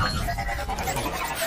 どうぞ。